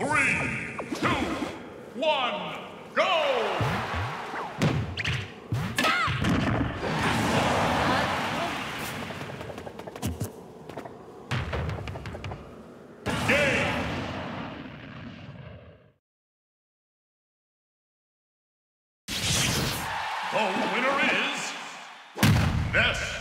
Three, two, one, go! Game! The winner is Ness